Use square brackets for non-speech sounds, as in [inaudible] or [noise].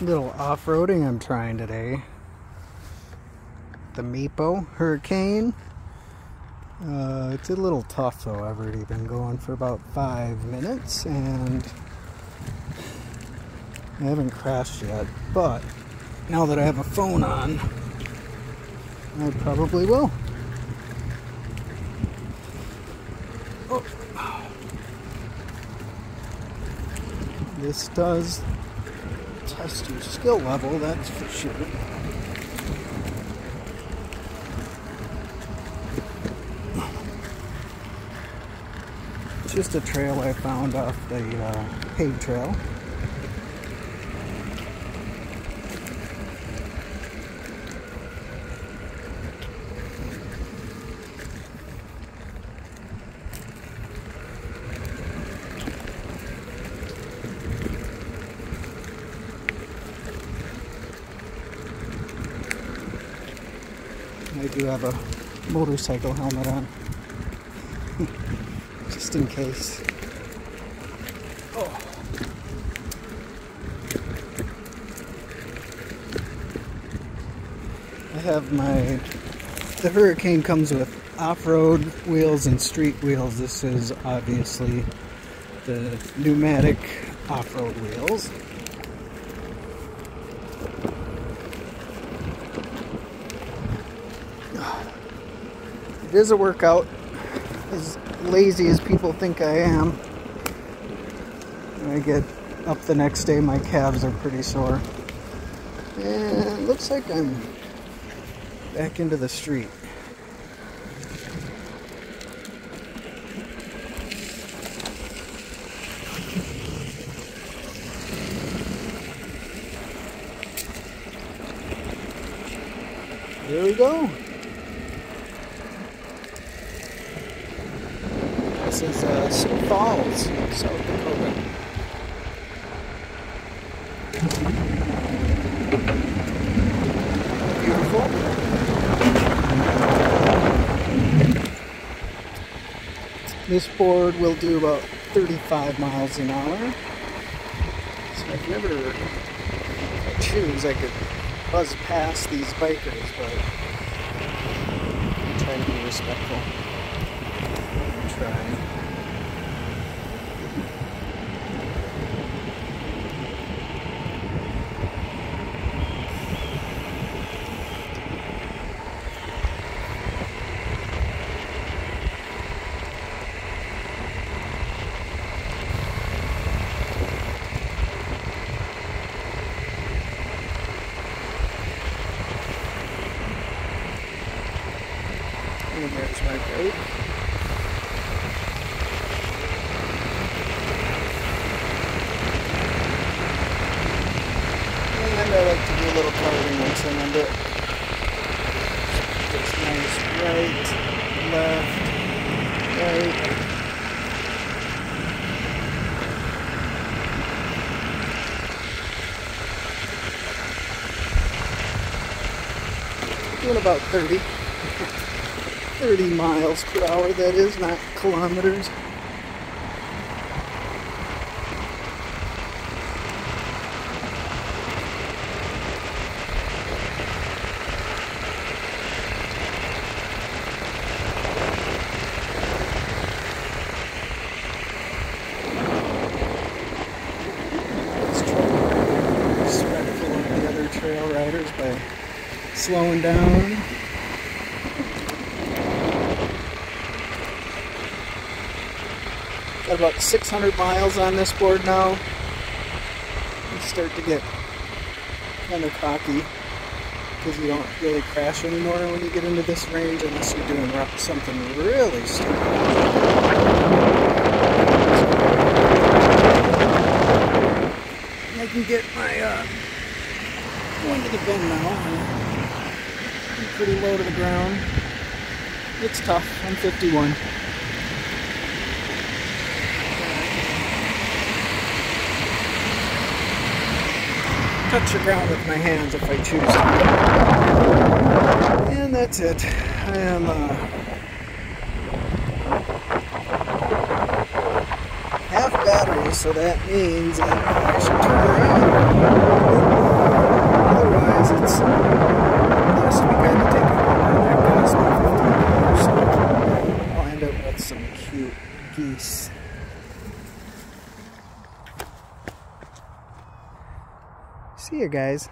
little off-roading I'm trying today. The Meepo Hurricane. Uh, it's a little tough though. I've already been going for about five minutes and I haven't crashed yet. But now that I have a phone on, I probably will. Oh. This does test your skill level, that's for sure. It's just a trail I found off the uh, paved trail. I do have a motorcycle helmet on. [laughs] Just in case. Oh. I have my. The Hurricane comes with off road wheels and street wheels. This is obviously the pneumatic off road wheels. It is a workout, as lazy as people think I am. When I get up the next day, my calves are pretty sore. And looks like I'm back into the street. There we go. This is uh, Sioux Falls, South Dakota. Beautiful. This board will do about 35 miles an hour. So I've never I choose I could buzz past these bikers, but I'm trying to be respectful Brake. And I like to do a little coloring once I'm under it. Just nice right, left, right. Doing about 30. 30 miles per hour, that is, not kilometers. Let's try to be respectful of the other trail riders by slowing down. Got about 600 miles on this board now. You start to get kind of cocky because you don't really crash anymore when you get into this range unless you're doing something really stupid. I can get my uh, going to the bend now. I'm pretty low to the ground. It's tough. I'm 51. touch the ground with my hands if I choose. And that's it. I am uh, half battery, so that means I should turn around. Otherwise, it's last week I had to take it over there cost me $15, I'll end up with some cute geese. See you guys.